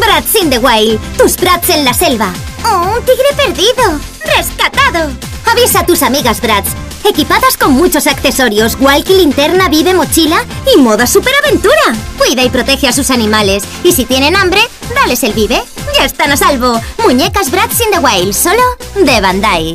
Brats in the Wild, tus brats en la selva. ¡Oh, un tigre perdido! ¡Rescatado! Avisa a tus amigas brats, equipadas con muchos accesorios, walkie, linterna, vive, mochila y moda superaventura. Cuida y protege a sus animales. Y si tienen hambre, dales el vive. Ya están a salvo. Muñecas Brats in the Wild, solo de Bandai.